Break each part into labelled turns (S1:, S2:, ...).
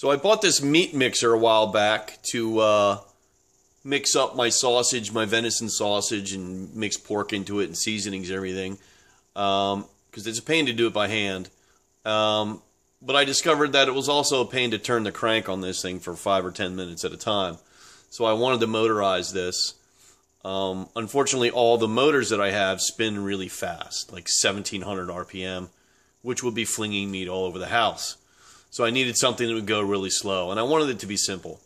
S1: So I bought this meat mixer a while back to uh, mix up my sausage, my venison sausage, and mix pork into it and seasonings and everything. Because um, it's a pain to do it by hand. Um, but I discovered that it was also a pain to turn the crank on this thing for five or ten minutes at a time. So I wanted to motorize this. Um, unfortunately, all the motors that I have spin really fast, like 1700 RPM, which would be flinging meat all over the house. So I needed something that would go really slow, and I wanted it to be simple.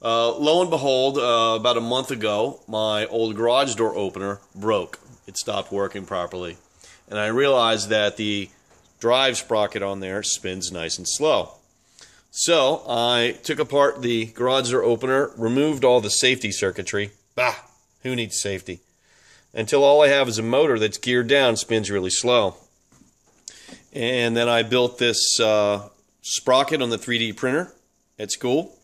S1: Uh, lo and behold, uh, about a month ago, my old garage door opener broke. It stopped working properly. And I realized that the drive sprocket on there spins nice and slow. So I took apart the garage door opener, removed all the safety circuitry. Bah, who needs safety? Until all I have is a motor that's geared down, spins really slow. And then I built this uh, sprocket on the 3D printer at school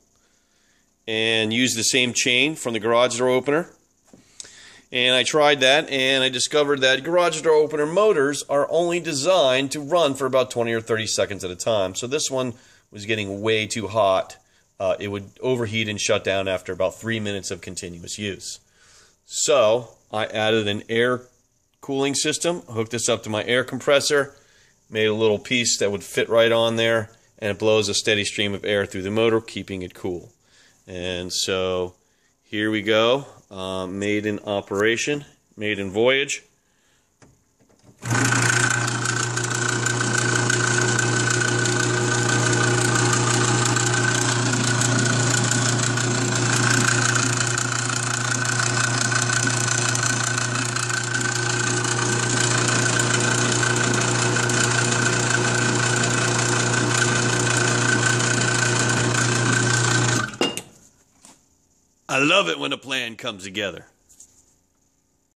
S1: and used the same chain from the garage door opener. And I tried that and I discovered that garage door opener motors are only designed to run for about 20 or 30 seconds at a time. So this one was getting way too hot. Uh, it would overheat and shut down after about three minutes of continuous use. So I added an air cooling system, hooked this up to my air compressor, made a little piece that would fit right on there, and it blows a steady stream of air through the motor, keeping it cool. And so here we go, uh, made in operation, made in voyage. I love it when a plan comes together.